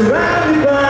surrounded by